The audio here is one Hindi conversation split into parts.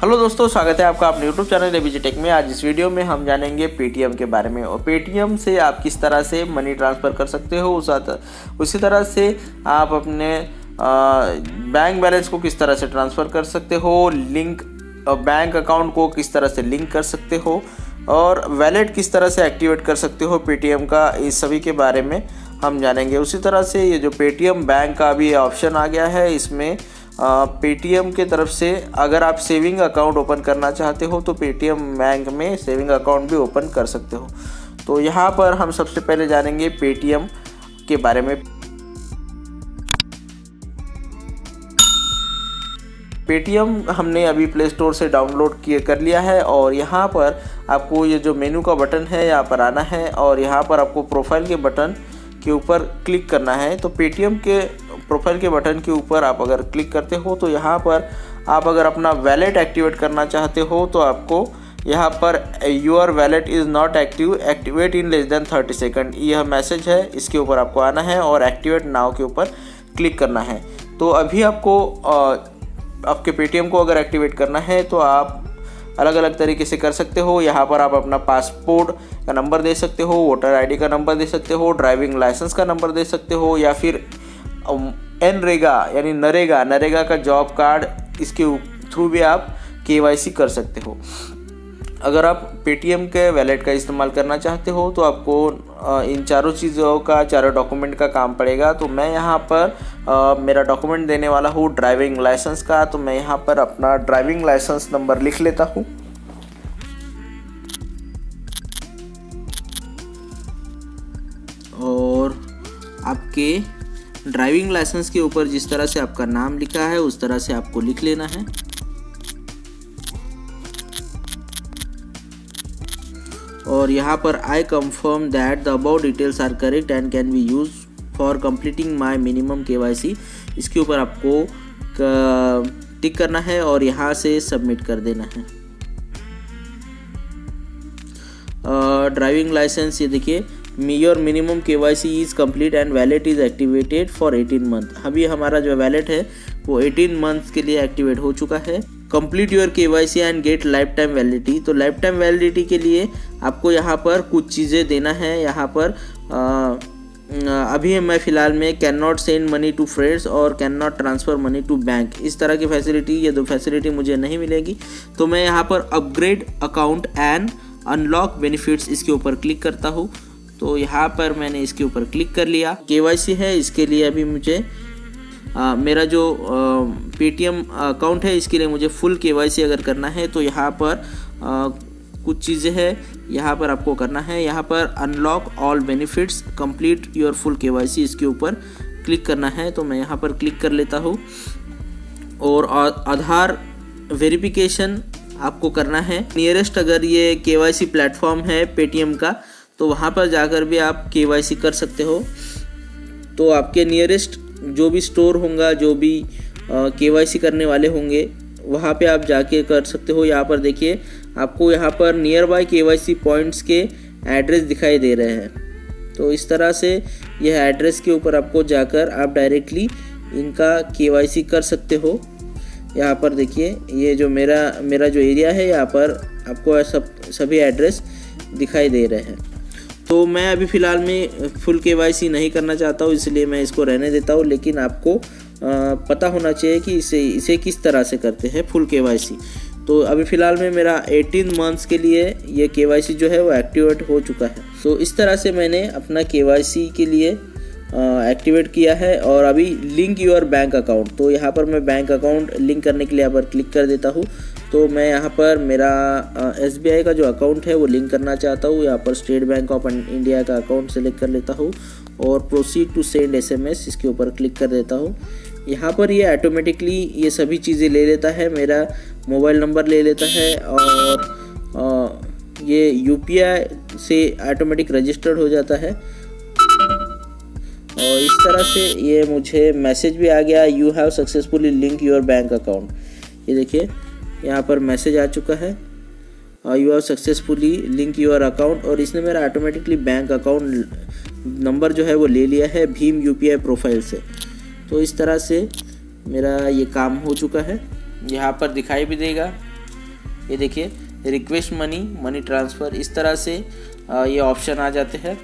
हेलो दोस्तों, स्वागत है आपका अपने यूट्यूब चैनल एबीजी टेक में। आज इस वीडियो में हम जानेंगे पेटीएम के बारे में। और पेटीएम से आप किस तरह से मनी ट्रांसफ़र कर सकते हो, उस उसी तरह से आप अपने बैंक बैलेंस को किस तरह से ट्रांसफ़र कर सकते हो लिंक बैंक अकाउंट को किस तरह से लिंक कर सकते हो, और वैलेट किस तरह से एक्टिवेट कर सकते हो पेटीएम का, इस सभी के बारे में हम जानेंगे। उसी तरह से ये जो पेटीएम बैंक का भी ऑप्शन आ गया है, इसमें पेटीएम के तरफ़ से अगर आप सेविंग अकाउंट ओपन करना चाहते हो तो पेटीएम बैंक में सेविंग अकाउंट भी ओपन कर सकते हो। तो यहाँ पर हम सबसे पहले जानेंगे पेटीएम के बारे में। पेटीएम हमने अभी प्ले स्टोर से डाउनलोड किए, कर लिया है और यहाँ पर आपको ये जो मेनू का बटन है, यहाँ पर आना है और यहाँ पर आपको प्रोफ़ाइल के बटन के ऊपर क्लिक करना है। तो पेटीएम के प्रोफ़ाइल के बटन के ऊपर आप अगर क्लिक करते हो तो यहाँ पर आप अगर अपना वैलेट एक्टिवेट करना चाहते हो तो आपको यहाँ पर your wallet is not active activate in less than thirty second यह मैसेज है, इसके ऊपर आपको आना है और एक्टिवेट नाव के ऊपर क्लिक करना है। तो अभी आपको आपके पेटीएम को अगर एक्टिवेट करना है तो आप अलग अलग तरीके से कर सकते हो। यहाँ पर आप अपना पासपोर्ट का नंबर दे सकते हो वोटर आईडी का नंबर दे सकते हो ड्राइविंग लाइसेंस का नंबर दे सकते हो, या फिर एनरेगा यानी नरेगा नरेगा का जॉब कार्ड इसके थ्रू भी आप के कर सकते हो। अगर आप पेटीएम के वैलेट का इस्तेमाल करना चाहते हो तो आपको इन चारों चीज़ों का चारों डॉक्यूमेंट का काम पड़ेगा। तो मैं यहाँ पर आ, मेरा डॉक्यूमेंट देने वाला हूँ ड्राइविंग लाइसेंस का। तो मैं यहाँ पर अपना ड्राइविंग लाइसेंस नंबर लिख लेता हूँ। और आपके ड्राइविंग लाइसेंस के ऊपर जिस तरह से आपका नाम लिखा है, उस तरह से आपको लिख लेना है। और यहाँ पर I confirm that the about details are correct and can be use for completing my minimum K Y C इसके ऊपर आपको टिक करना है और यहाँ से सबमिट कर देना है। ड्राइविंग लाइसेंस, ये देखिए your minimum K Y C is complete and wallet is activated for 18 month. अभी हमारा जो वैलेट है वो 18 मंथ के लिए एक्टिवेट हो चुका है। Complete your K Y C and get lifetime validity. तो लाइफ टाइम वैलिडिटी के लिए आपको यहाँ पर कुछ चीज़ें देना है। यहाँ पर आ, अभी मैं फ़िलहाल में can not send money to friends और can not transfer money to bank इस तरह की फैसिलिटी ये दो फैसिलिटी मुझे नहीं मिलेगी। तो मैं यहाँ पर upgrade account and unlock benefits इसके ऊपर क्लिक करता हूँ। तो यहाँ पर मैंने इसके ऊपर क्लिक कर लिया। के है इसके लिए अभी मुझे आ, मेरा जो पेटीएम अकाउंट है इसके लिए मुझे फुल के अगर करना है तो यहाँ पर आ, कुछ चीज़ें हैं। यहाँ पर आपको करना है यहाँ पर unlock all benefits complete your full K इसके ऊपर क्लिक करना है तो मैं यहाँ पर क्लिक कर लेता हूँ। और आधार वेरिफिकेशन आपको करना है। नियरेस्ट अगर ये के प्लेटफॉर्म है पेटीएम का तो वहाँ पर जाकर भी आप के कर सकते हो। तो आपके नियरेस्ट जो भी स्टोर होगा, जो भी के करने वाले होंगे, वहाँ पे आप जाके कर सकते हो। यहाँ पर देखिए, आपको यहाँ पर नियर बाय के पॉइंट्स के एड्रेस दिखाई दे रहे हैं। तो इस तरह से यह एड्रेस के ऊपर आपको जाकर आप डायरेक्टली इनका के कर सकते हो। यहाँ पर देखिए, ये जो मेरा मेरा जो एरिया है, यहाँ पर आपको सब, सभी एड्रेस दिखाई दे रहे हैं। तो मैं अभी फ़िलहाल में फुल के नहीं करना चाहता हूँ, इसलिए मैं इसको रहने देता हूँ, लेकिन आपको पता होना चाहिए कि इसे इसे किस तरह से करते हैं फुल के तो अभी फ़िलहाल में मेरा 18 मंथ्स के लिए ये के जो है वो एक्टिवेट हो चुका है। तो इस तरह से मैंने अपना के के लिए एक्टिवेट किया है, और अभी लिंक योर बैंक अकाउंट तो यहाँ पर मैं बैंक अकाउंट लिंक करने के लिए यहाँ पर क्लिक कर देता हूँ। तो मैं यहाँ पर मेरा एसबीआई का जो अकाउंट है वो लिंक करना चाहता हूँ। यहाँ पर स्टेट बैंक ऑफ़ इंडिया का अकाउंट सेलेक्ट कर लेता हूँ और प्रोसीड टू सेंड एसएमएस इसके ऊपर क्लिक कर देता हूँ। यहाँ पर ये ऑटोमेटिकली ये सभी चीज़ें ले लेता है, मेरा मोबाइल नंबर ले लेता है और ये यूपीआई से ऑटोमेटिक रजिस्टर्ड हो जाता है। और इस तरह से ये मुझे मैसेज भी आ गया you have successfully link your bank account ये देखिए। यहाँ पर मैसेज आ चुका है। You have successfully link your account और इसने मेरा ऑटोमेटिकली बैंक अकाउंट नंबर जो है वो ले लिया है भीम यू प्रोफ़ाइल से। तो इस तरह से मेरा ये काम हो चुका है। यहाँ पर दिखाई भी देगा। ये देखिए रिक्वेस्ट मनी मनी ट्रांसफ़र इस तरह से ये ऑप्शन आ जाते हैं।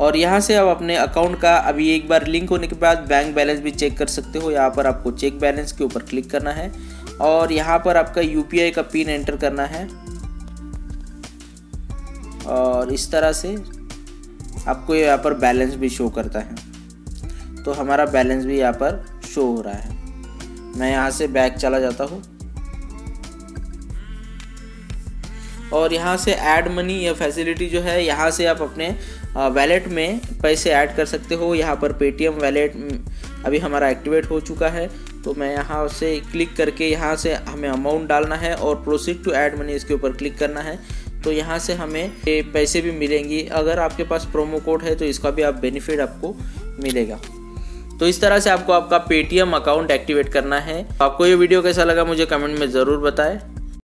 और यहाँ से आप अपने अकाउंट का अभी एक बार लिंक होने के बाद बैंक बैलेंस भी चेक कर सकते हो। यहाँ पर आपको चेक बैलेंस के ऊपर क्लिक करना है। और यहाँ पर आपका यूपीआई का पिन एंटर करना है। और इस तरह से आपको यहाँ पर बैलेंस भी शो करता है। तो हमारा बैलेंस भी यहाँ पर शो हो रहा है। मैं यहाँ से बैक चला जाता हूँ। और यहाँ से ऐड मनी या फैसिलिटी जो है, यहाँ से आप अपने वैलेट में पैसे ऐड कर सकते हो। यहाँ पर पेटीएम वैलेट अभी हमारा एक्टिवेट हो चुका है तो मैं यहाँ से क्लिक करके यहाँ से हमें अमाउंट डालना है और प्रोसीड टू ऐड मनी इसके ऊपर क्लिक करना है। तो यहाँ से हमें पैसे भी मिलेंगी। अगर आपके पास प्रोमो कोड है तो इसका भी आप बेनिफिट आपको मिलेगा। तो इस तरह से आपको आपका पेटीएम अकाउंट एक्टिवेट करना है। आपको ये वीडियो कैसा लगा मुझे कमेंट में ज़रूर बताएँ।